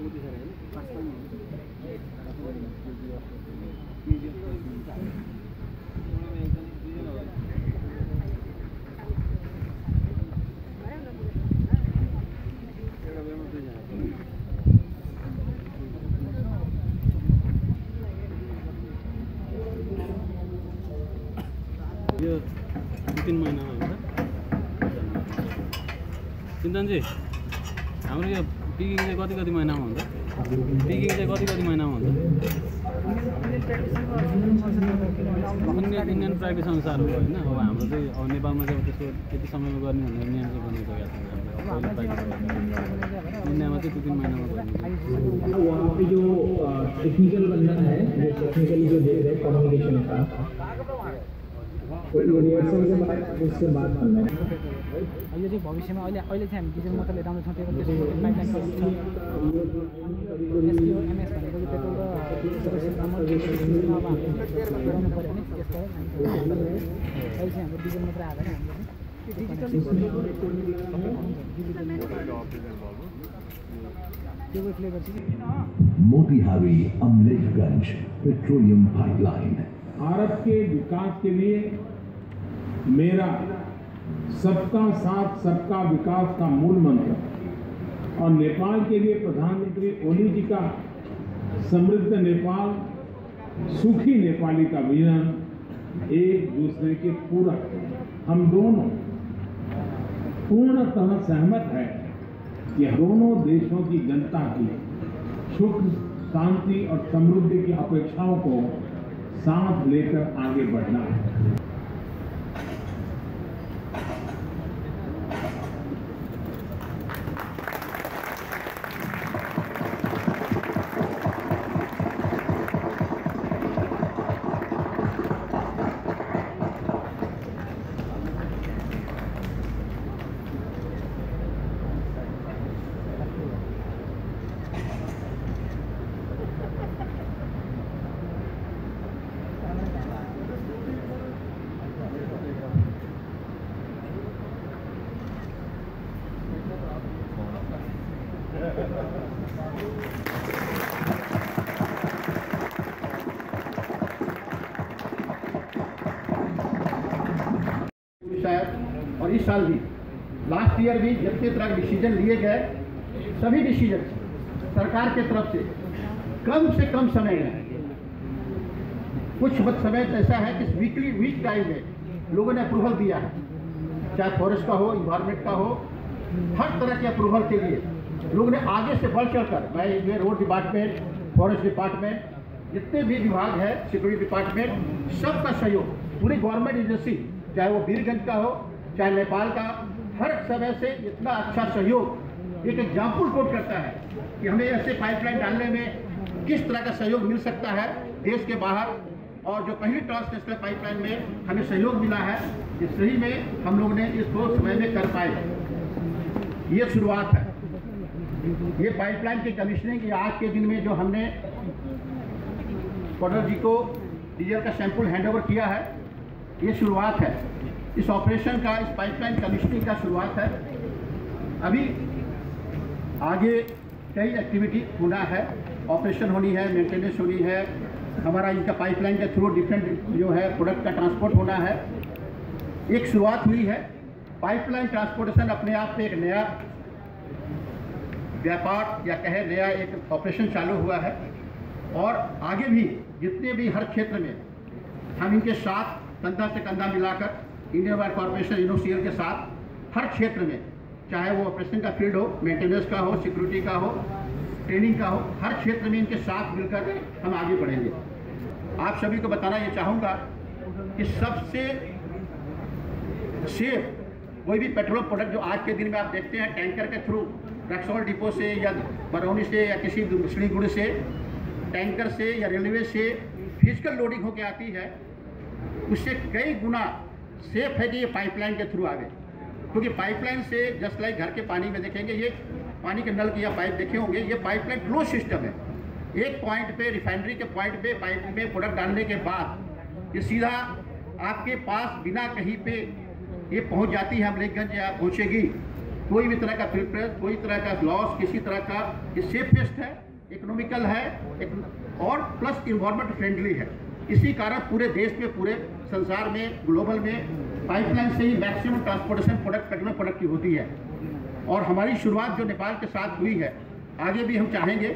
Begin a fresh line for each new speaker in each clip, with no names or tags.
यो दुई तिन महिनामा हुन्छ चिन्तनजी हाम्रो यो पिकिङ चाहिँ कति कति महिनामा हुन्छ पिकिङ चाहिँ कति कति महिनामा हुन्छ अन्य इन्डियन प्र्याक्टिस अनुसार हो होइन? अब हाम्रो चाहिँ अब नेपालमा चाहिँ अब त्यसको यति समयमा गर्ने भनेर नियम चाहिँ गर्दा। इन्डियामा चाहिँ दुई तिन महिनामा गर्ने।
टेक्निकल
यो चाहिँ भविष्यमा अहिले अहिले चाहिँ हामी डिजल मात्रै राम्रो छौँ त्यसको त्यसको अब हाम्रो त्यो
पेट्रोलियम पाइपलाइन।
भारत के विकास के लिए मेरा सबका साथ, सबका विकास का मूल मंत्र और नेपाल के लिए प्रधानमंत्री ओली जी का समृद्ध नेपाल, सुखी नेपाली का विजन एक दूसरे के पूरक। हम दोनों पूर्णतः सहमत है कि दोनों देशों की जनता की सुख, शांति और समृद्धि की अपेक्षाओं को साथ लेकर आगे बढ़ना है
और इस साल भी लास्ट ईयर भी जितने तरह के डिसीज़न लिए गए, सभी डिसीज़न सरकार के तरफ़ से कम से कम समय में कुछ वक्त समय तो ऐसा है कि वीकली वीक टाइम में लोगों ने अप्रूवल दिया है। चाहे फॉरेस्ट का हो इन्वायरमेंट का हो, हर तरह के अप्रूवल के लिए। लोगों ने आगे से बढ़ चढ़कर, मैं जो रोड डिपार्टमेंट, फॉरेस्ट डिपार्टमेंट, जितने भी विभाग है, सिक्योरिटी डिपार्टमेंट, सबका सहयोग, पूरी गवर्नमेंट एजेंसी, चाहे वो वीरगंज का हो, चाहे नेपाल का, हर समय से इतना अच्छा सहयोग, एक एग्ज़ाम्पल कोट करता है कि हमें ऐसे पाइपलाइन डालने में किस तरह का सहयोग मिल सकता है देश के बाहर, और जो पहली ट्रांसनेशनल पाइपलाइन में हमें सहयोग मिला है इस सही में हम लोग ने इसको समय में कर पाए। ये शुरुआत है। ये पाइपलाइन की कमीशनिंग आज के दिन में जो हमने कॉडर जी को डीजल का सैंपल हैंडओवर किया है, ये शुरुआत है। इस ऑपरेशन का, इस पाइपलाइन कमीशनिंग का शुरुआत है। अभी आगे कई एक्टिविटी होना है ऑपरेशन होनी है मेंटेनेंस होनी है। हमारा इनका पाइपलाइन के थ्रू डिफरेंट जो है प्रोडक्ट का ट्रांसपोर्ट होना है। एक शुरुआत हुई है। पाइपलाइन ट्रांसपोर्टेशन अपने आप में एक नया व्यापार या कहे नया एक ऑपरेशन चालू हुआ है। और आगे भी जितने भी हर क्षेत्र में हम इनके साथ कंधा से कंधा मिलाकर इंडियन वायर कॉरपोरेशन यूनिवर्सिटी के साथ हर क्षेत्र में, चाहे वो ऑपरेशन का फ़ील्ड हो मेंटेनेंस का हो सिक्योरिटी का हो ट्रेनिंग का हो, हर क्षेत्र में इनके साथ मिलकर हम आगे बढ़ेंगे। आप सभी को बताना ये चाहूँगा कि सबसे सेफ़ कोई भी पेट्रोल प्रोडक्ट जो आज के दिन में आप देखते हैं टैंकर के थ्रू रक्सौल डिपो से या बरौनी से या किसी मुस्लिमगुड़ से, टैंकर से या रेलवे से फ़िज़िकल लोडिंग होकर आती है, उससे कई गुना सेफ़ है कि ये पाइपलाइन के थ्रू आवे। क्योंकि पाइपलाइन से जस्ट लाइक घर के पानी में देखेंगे, ये पानी के नल की या पाइप देखे होंगे, ये पाइपलाइन क्लोज सिस्टम है। एक पॉइंट पे, रिफाइनरी के पॉइंट पे, पाइप में प्रोडक्ट डालने के बाद ये सीधा आपके पास बिना कहीं पे ये पहुँच जाती है, अमलेखगंज या पहुंचेगी। कोई भी तरह का प्रिफरेंस कोई तरह का लॉस किसी तरह का ये सेफेस्ट है इकोनॉमिकल है एक, और प्लस इन्वायरमेंट फ्रेंडली है। इसी कारण पूरे देश में पूरे संसार में ग्लोबल में पाइपलाइन से ही maximum transportation product petroleum product की होती है। और हमारी शुरुआत जो नेपाल के साथ हुई है आगे भी हम चाहेंगे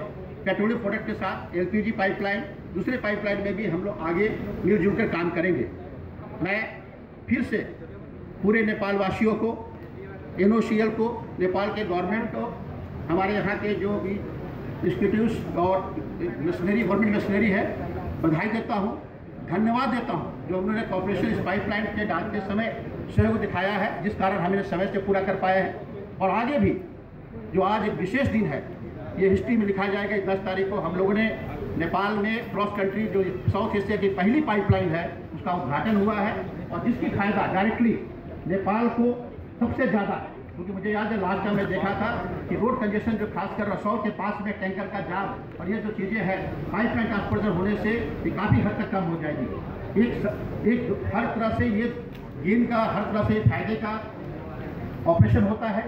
पेट्रोलियम प्रोडक्ट के साथ एलपीजी पाइपलाइन दूसरे पाइपलाइन में भी हम लोग आगे मिलजुल कर काम करेंगे। मैं फिर से पूरे नेपाल वासियों को एनओसीएल को, नेपाल के गवर्नमेंट को, हमारे यहाँ के जो भी इंस्टीट्यूट और मशीनरी गवर्नमेंट मशीनरी है, बधाई देता हूँ, धन्यवाद देता हूँ, जो उन्होंने कॉपरेशन इस पाइपलाइन के डालते समय सहयोग दिखाया है, जिस कारण हमने समय से पूरा कर पाए हैं। और आगे भी, जो आज एक विशेष दिन है, ये हिस्ट्री में लिखा जाएगा, दस तारीख को हम लोगों ने नेपाल में क्रॉस कंट्री जो साउथ एशिया की पहली पाइपलाइन है, उसका उद्घाटन हुआ है, और जिसकी फ़ायदा डायरेक्टली नेपाल को सबसे ज़्यादा क्योंकि मुझे याद है लास्ट टाइम मैं देखा था कि रोड कंजेशन जो खासकर रसौर के पास में टैंकर का जाम और ये जो चीज़ें हैं पाइपलाइन ट्रांसपोर्टर होने से ये काफ़ी हद तक कम हो जाएगी। एक एक हर तरह से ये गेन का हर तरह से फ़ायदे का ऑपरेशन होता है।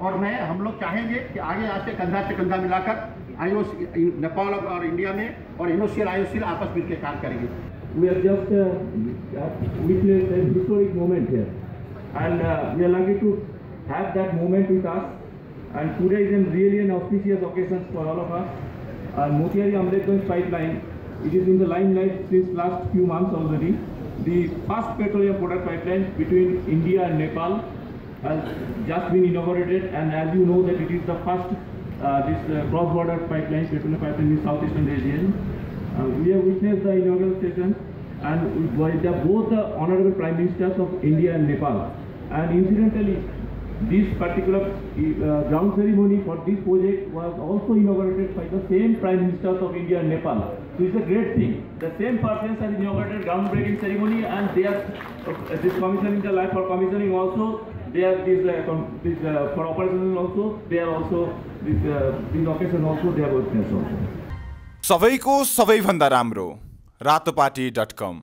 और मैं हम लोग चाहेंगे कि आगे आज से कंधा से कंधा मिलाकर आईओ नेपाल और इंडिया में और एनओसीएल आईओसीएल आपस मिलकर काम करेंगे।
We have just uh, witnessed a and uh, we are lucky to have that moment with us. And today is a really an auspicious occasion for all of us. Uh, Motiari Amritganj pipeline, it is in the limelight since last few months already. The first petroleum product pipeline between India and Nepal has just been inaugurated, and as you know that it is the first uh, this uh, cross-border pipeline, petroleum pipeline in southeastern region. Uh, we have witnessed the inaugural session and we were the, both the honorable prime ministers of India and Nepal. And incidentally, this particular uh, ground ceremony for this project was also inaugurated by the same prime ministers of India and Nepal. So it's a great thing. The same persons have inaugurated groundbreaking ceremony and they are uh, this commissioning the life for commissioning also. They are this, uh, com- this uh, for operations also. They are also this uh, this occasion also they are witness also.
सबैको सबैभन्दा राम्रो रातोपाटी डट कम।